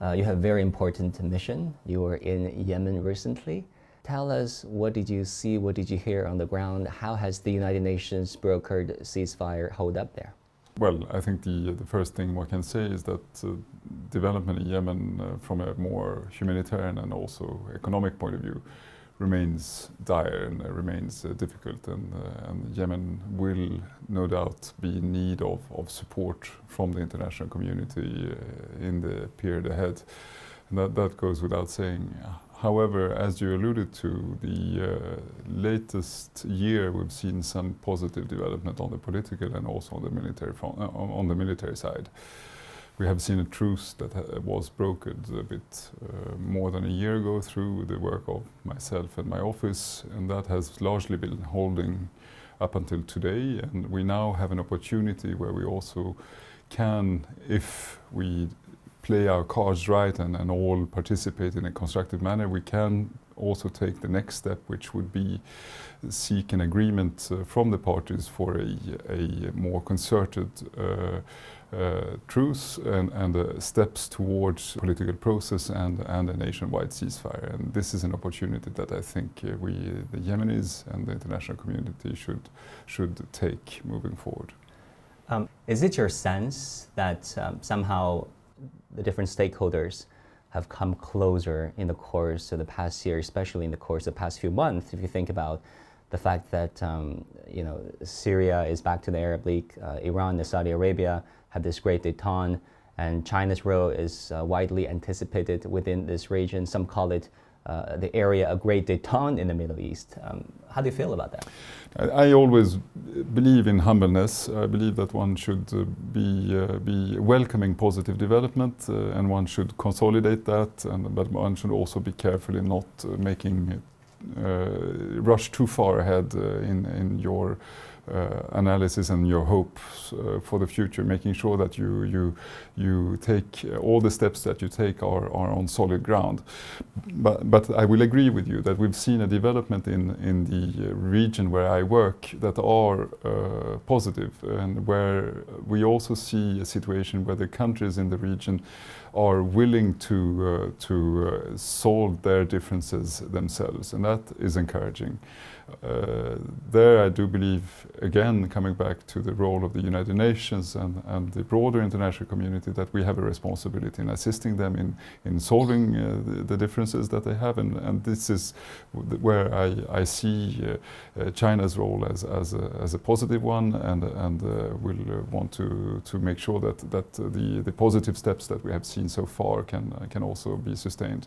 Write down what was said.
Uh, you have a very important mission. You were in Yemen recently. Tell us what did you see, what did you hear on the ground? How has the United Nations brokered ceasefire hold up there? Well, I think the, the first thing one can say is that uh, development in Yemen uh, from a more humanitarian and also economic point of view remains dire and uh, remains uh, difficult and, uh, and, Yemen will no doubt be in need of, of support from the international community in the period ahead. And that, that goes without saying. However, as you alluded to, the uh, latest year we've seen some positive development on the political and also on the military front, uh, on the military side. We have seen a truce that was brokered a bit uh, more than a year ago through the work of myself and my office, and that has largely been holding up until today. And we now have an opportunity where we also can, if we play our cards right and, and all participate in a constructive manner, we can also take the next step, which would be seek an agreement uh, from the parties for a, a more concerted uh, uh, truce and, and uh, steps towards political process and, and a nationwide ceasefire. And this is an opportunity that I think uh, we, the Yemenis and the international community should, should take moving forward. Um, is it your sense that um, somehow the different stakeholders have come closer in the course of the past year, especially in the course of the past few months. If you think about the fact that um, you know Syria is back to the Arab League, uh, Iran and Saudi Arabia have this great détente, and China's role is uh, widely anticipated within this region. Some call it uh, the area a great détente in the Middle East. Um, how do you feel about that? I, I, always believe in humbleness. I believe that one should uh, be, uh, be welcoming positive development uh, and one should consolidate that, and, but one should also be careful in not uh, making rush too far ahead in, in your analysis and your hopes uh, for the future, making sure that you you you take uh, all the steps that you take are, are on solid ground. But but I will agree with you that we've seen a development in in the region where I work that are uh, positive and where we also see a situation where the countries in the region are willing to uh, to uh, solve their differences themselves, and that is encouraging. Uh, there I do believe, again, coming back to the role of the United Nations and, and the broader international community, that we have a responsibility in assisting them in, in solving uh, the, the, differences that they have. And, and this is where I, I see uh, uh, China's role as, as, a, as a positive one and, and uh, will uh, want to, to make sure that, that the, the positive steps that we have seen so far can, can also be sustained.